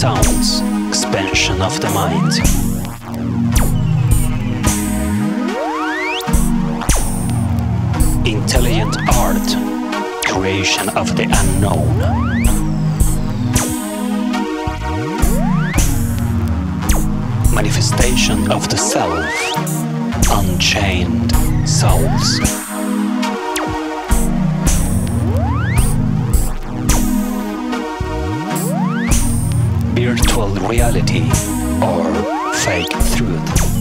sounds, expansion of the mind. Intelligent art, creation of the unknown. Manifestation of the self, unchained souls. Virtual reality or fake truth.